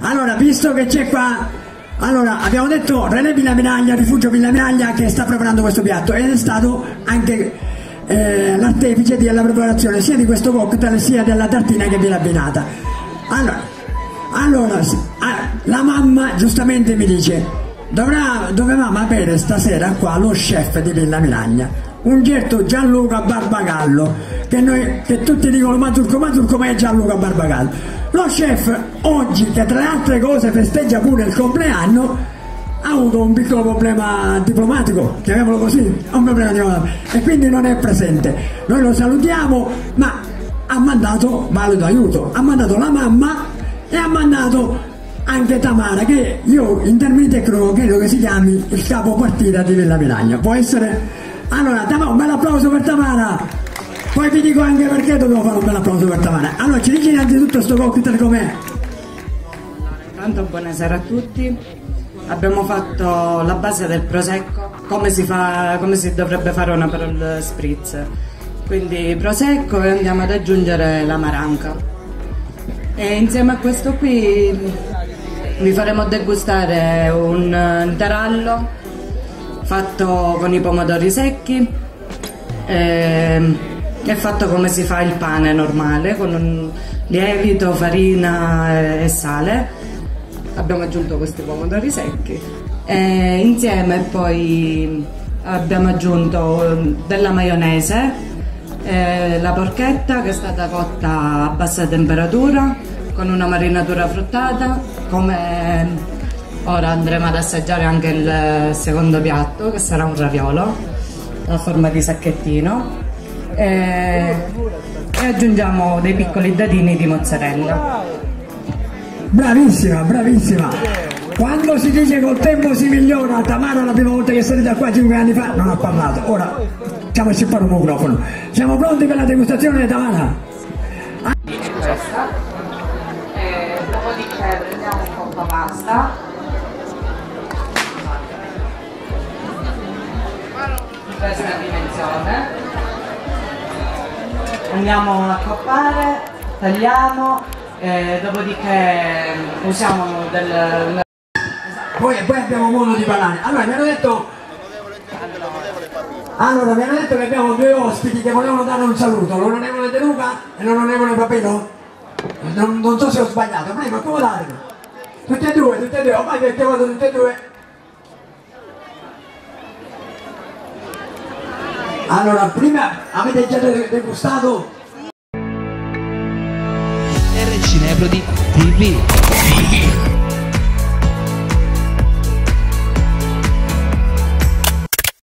Allora, visto che c'è qua, allora abbiamo detto Relè Villa Miraglia, Rifugio Villa Miraglia che sta preparando questo piatto. Ed è stato anche eh, l'artefice della preparazione sia di questo cocktail sia della tartina che viene abbinata. Allora, allora la mamma giustamente mi dice dovrà, dovevamo avere stasera? Qua lo chef di Villa Miraglia, un certo Gianluca Barbagallo, che, noi, che tutti dicono ma Turco, ma è Gianluca Barbagallo. Lo chef oggi, che tra le altre cose festeggia pure il compleanno, ha avuto un piccolo problema diplomatico, chiamiamolo così, un problema diplomatico, e quindi non è presente. Noi lo salutiamo, ma ha mandato valido aiuto, ha mandato la mamma e ha mandato anche Tamara, che io in termini tecnici credo che si chiami il capo partita di Villa Miragna. Può essere? Allora, Tamara, un bel applauso per Tamara! Poi vi dico anche perché dobbiamo fare un bel applauso per Tamara. Allora, ci dici innanzitutto sto cocktail com'è? Intanto buonasera a tutti. Abbiamo fatto la base del prosecco, come si, fa, come si dovrebbe fare una Perol Spritz. Quindi prosecco e andiamo ad aggiungere la maranca. E insieme a questo qui vi faremo degustare un terallo fatto con i pomodori secchi. E è fatto come si fa il pane normale, con lievito, farina e sale. Abbiamo aggiunto questi pomodori secchi. E insieme poi abbiamo aggiunto della maionese, eh, la porchetta che è stata cotta a bassa temperatura con una marinatura fruttata, come ora andremo ad assaggiare anche il secondo piatto che sarà un raviolo a forma di sacchettino eh, e aggiungiamo dei piccoli dadini di mozzarella. Bravissima, bravissima! Quando si dice col tempo si migliora, Tamara la prima volta che è salita qua 5 anni fa non ha parlato, ora facciamoci fare un microfono. Siamo pronti per la degustazione Tamara? Questa. E dopodiché prendiamo un po' di pasta. In questa dimensione andiamo a coppare, tagliamo, eh, dopodiché usiamo del... Poi, poi abbiamo modo di parlare. Allora, mi hanno detto... Allora, mi hanno detto che abbiamo due ospiti che volevano dare un saluto, l'onorevole De Luca e l'onorevole Papino. Non, non, so se ho sbagliato, prego, accomodatevi. Tutti e due, tutti e due, ormai vi ho chiamato tutti e due. Allora, prima avete già degustato? RC Nebrodi TV